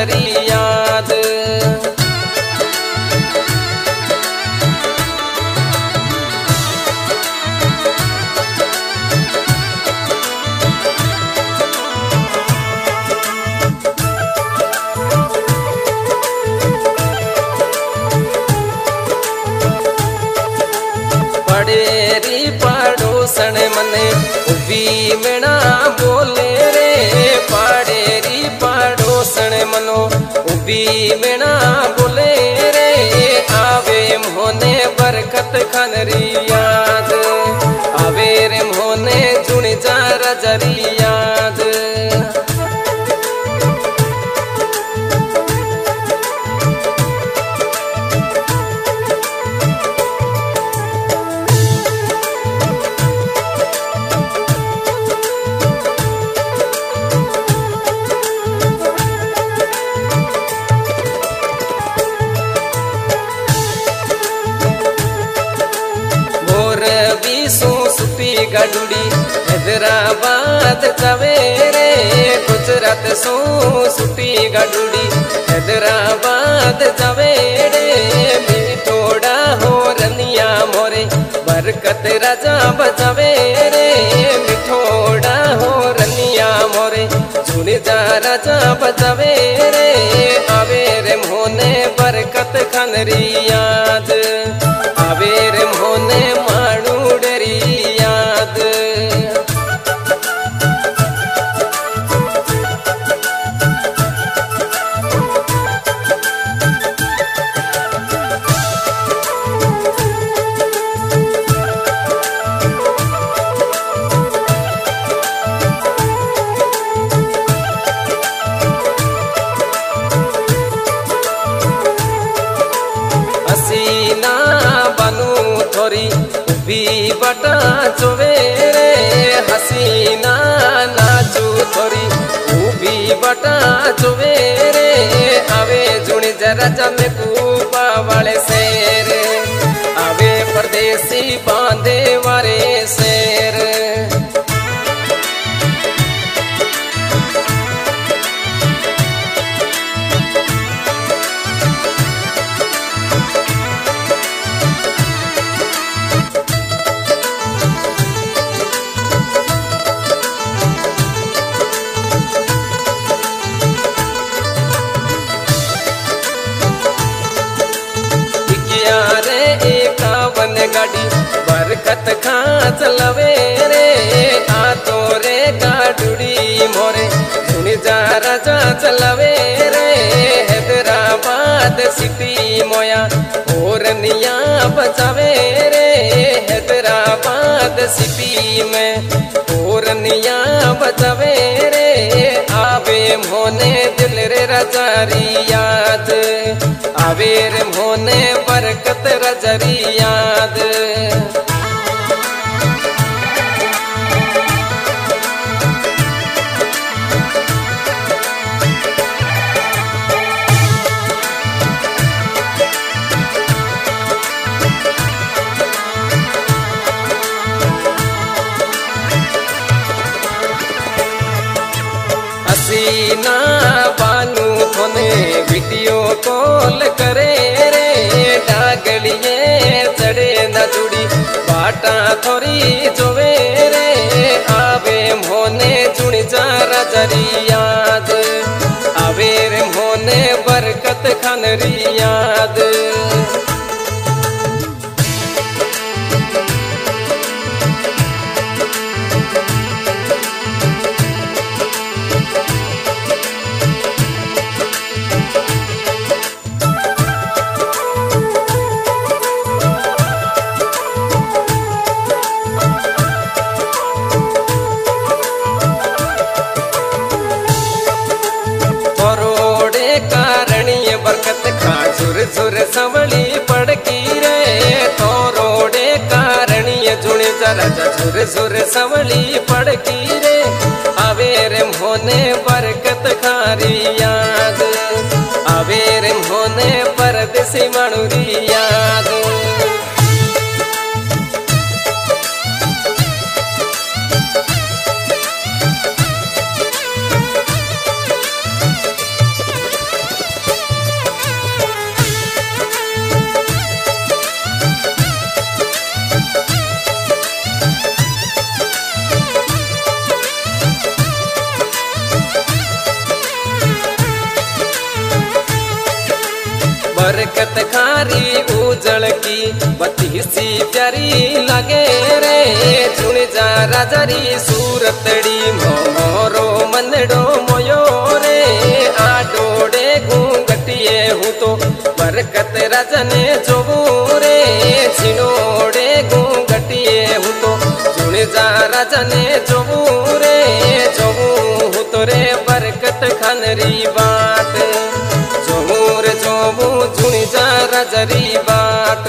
करी याद। पड़ेरी पड़ोसन मन उबी मिणा बोले रे पड़ेरी बीमणा बोले रे आवे मोने बरखत खनरिया हैदराबाद सवेरे गुजरात सो सुटी गडुड़ी। हैदराबाद सवेरे मिठोड़ा हो रनिया मोरे। बरकत राजा बजावे रे हो रनिया मोरे। झुने जा राजा बजावे रे मोने बरकत खनरी याद। बीबट चोवे रे हसीना नाचू थोरी। भी बटा चोवे रे आवे जुणी जरा जमे कूपा वाले शेर। आवे परदेसी बांधे खा चलवे रे आ तोरे का डुड़ी मोरे। सुन जा राजा चलवे रे, हैदराबाद सिटी मोया। और निया बचावे रे, हैदराबाद सिटी में। और निया बचावे रे, आवे मोने दिल रे रजारी याद आवेर मोने बरकत रजरी याद થોરી જોવે રે આવે મોને જુણી જારા જરી યાદ આવે રે મોને બરકત ખાનરી યાદ मधुर सवली पड़की रे तो रोडे कारणी जुण जरा जसुर सुर सवली पड़की रे। अवेर मोने बरकत खारिया बरकत खारी उजल की। बत्ती सी प्यारी लगे रे। चुन जा राजरी सूरतड़ी मोरो मनडो मोयो रे। आडोड़े घूंगटिए हूँ तो बरकत राजने जोगू रे। छिनोड़े घूंगटिए हूँ तो चुन जा राजने जोगू जा रजरी बाट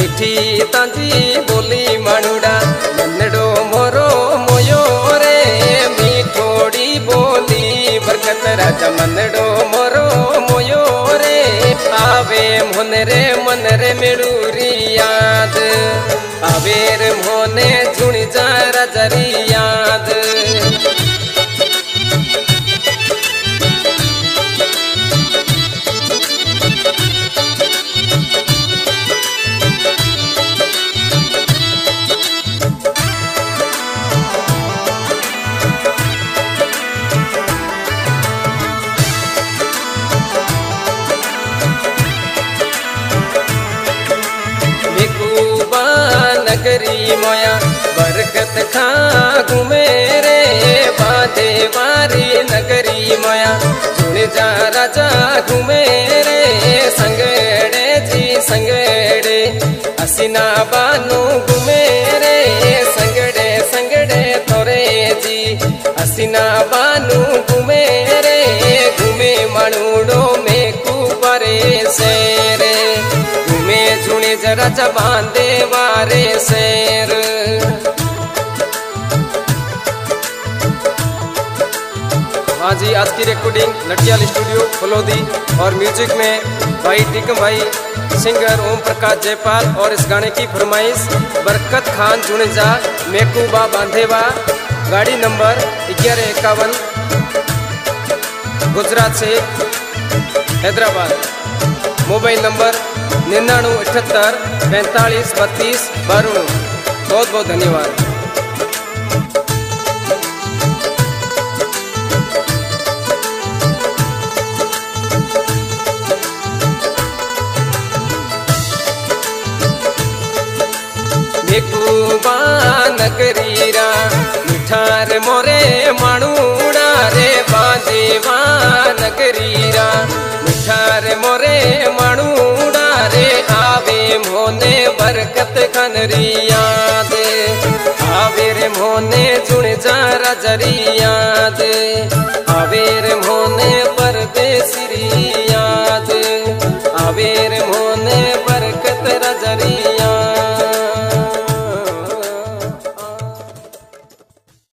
मिठी बोली, मानुड़ा मन्नडो मोरो मोयो रे। मीठोड़ी बोली, बरकत राजा आवे मोन रे मन रे मेड़ूरी याद। आवे मोने झुणी जा रजरी याद मोया। बरकत खा घूमे रे बादे वारी नगरी मोया। सुन जा राजा घूमे रे संगड़े जी, संगड़े। हसीना जबान दे वारे शेर। हाँ जी, आज की रिकॉर्डिंग नटियाल स्टूडियो फलोदी और म्यूज़िक में भाई टिकम भाई सिंगर ओम प्रकाश जयपाल और इस गाने की फरमाइश, बरकत खान, जुनेजा मेकूबा बांधेवा, गाड़ी नंबर ग्यारह इक्यावन, गुजरात से हैदराबाद। मोबाइल नंबर निन्यानवे अठहत्तर, पैंतालीस, बत्तीस बारूण बहुत बहुत धन्यवाद। मिठार मोरे माणूड़ा रे बांदेवा नगरीरा मिठार मोरे माणूड़ा आवे मोने बरकत खनरी दे आवे रे मोने जुण जा रजरी दे आवे रे मोने परदेसी याद आवे रे मोने बरकत रजरी